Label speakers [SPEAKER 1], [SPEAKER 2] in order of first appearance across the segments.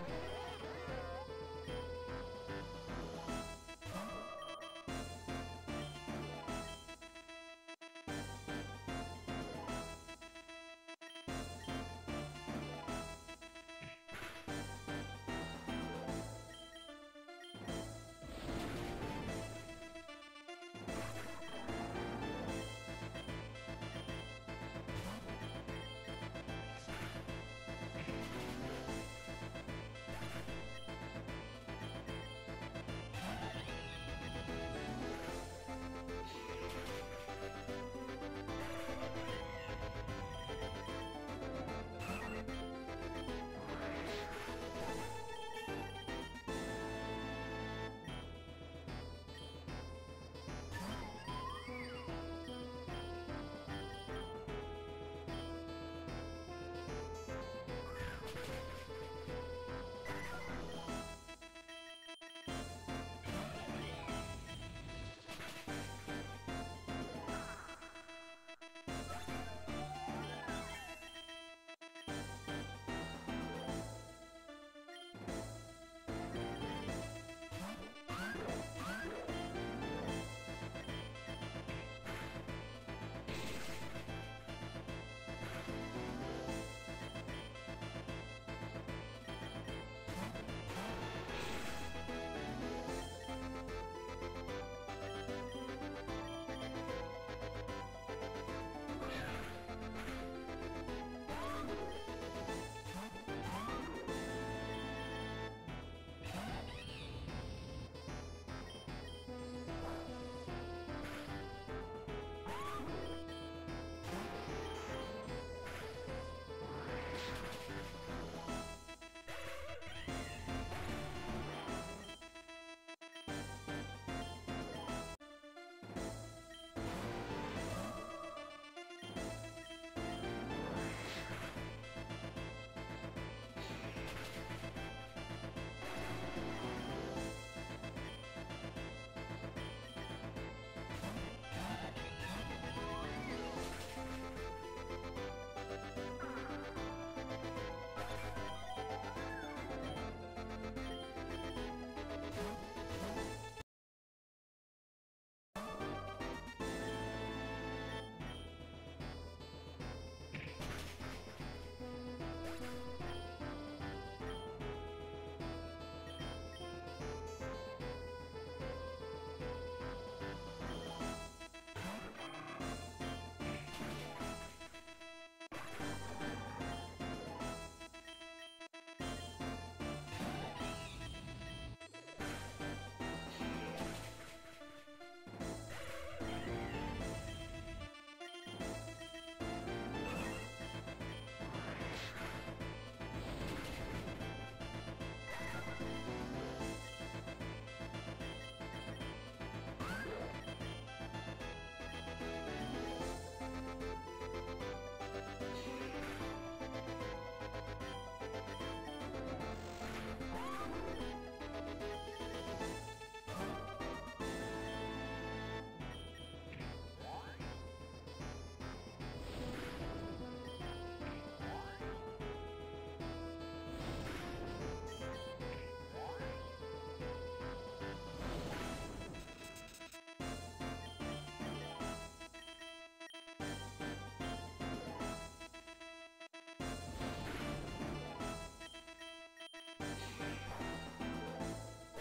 [SPEAKER 1] Okay.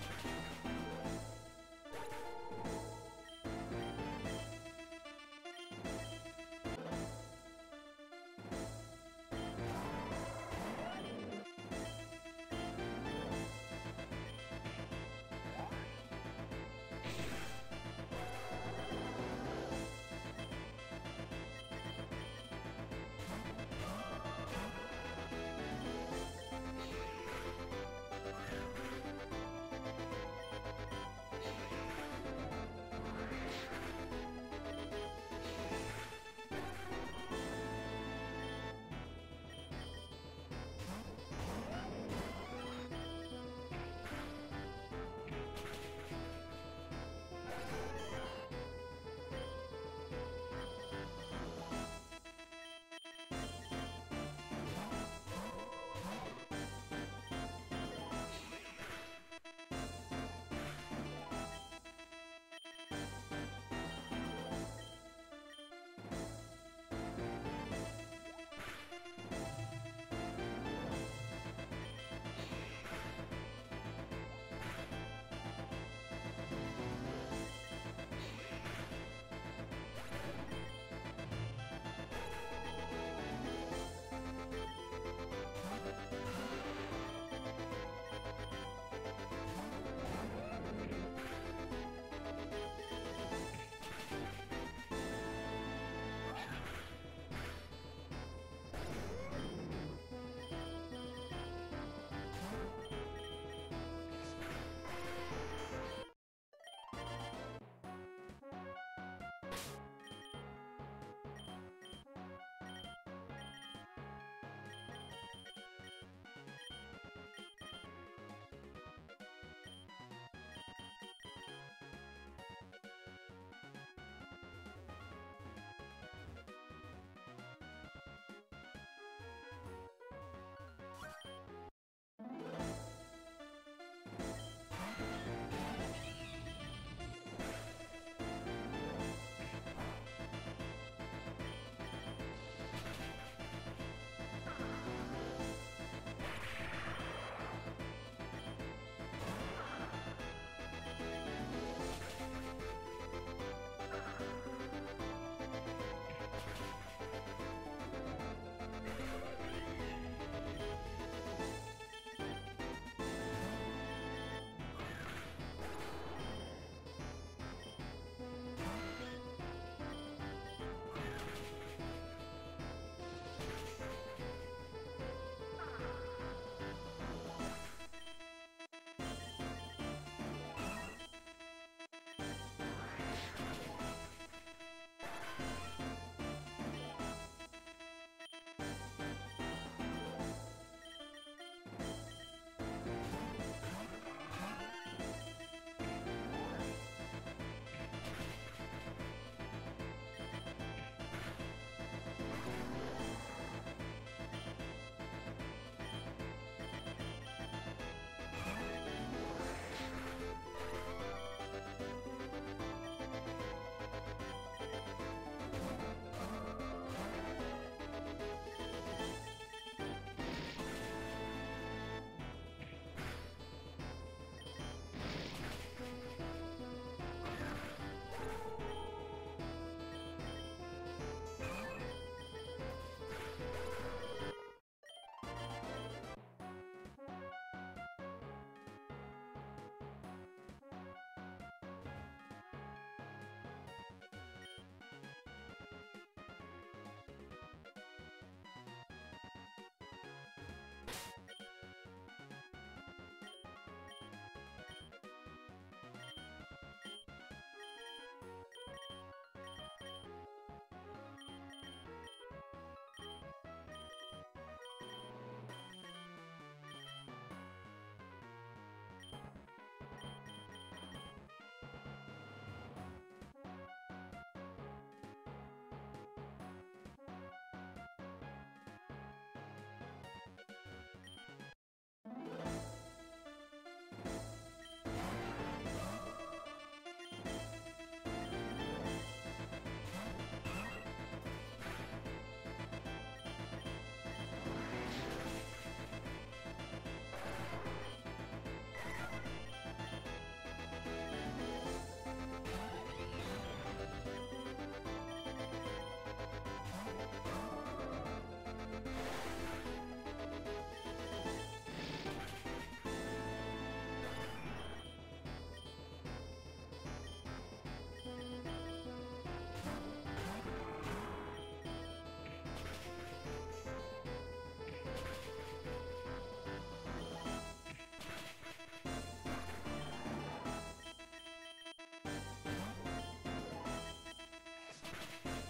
[SPEAKER 1] Thank you. うん。Thank you.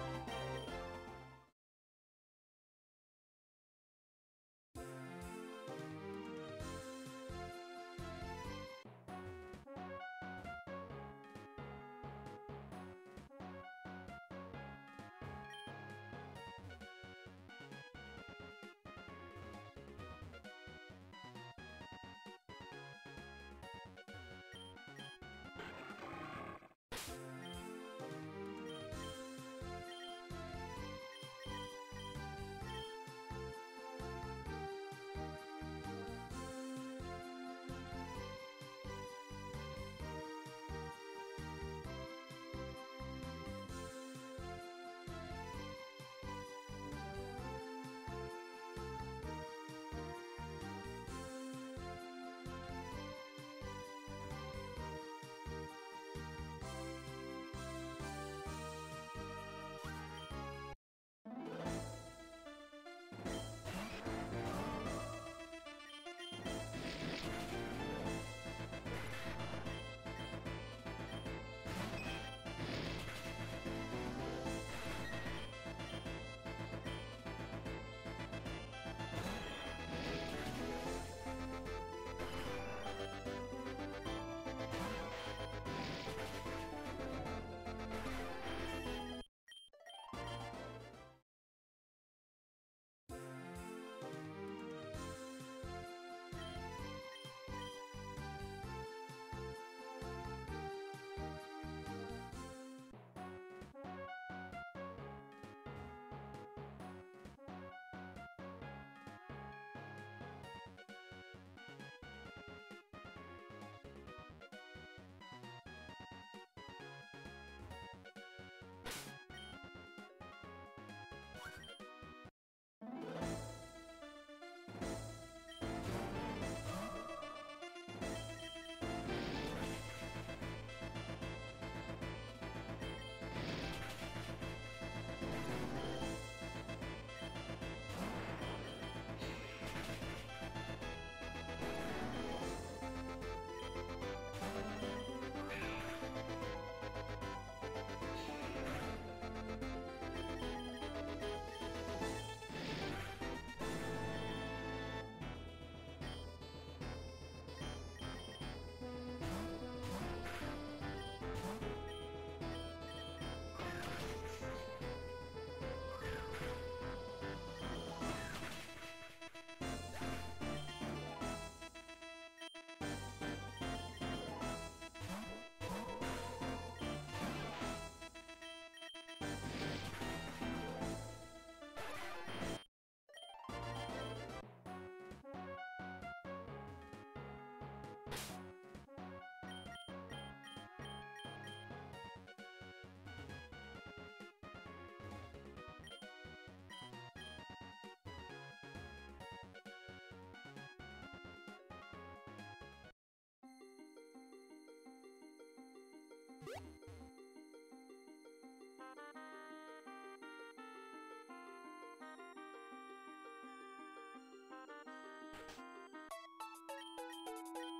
[SPEAKER 1] え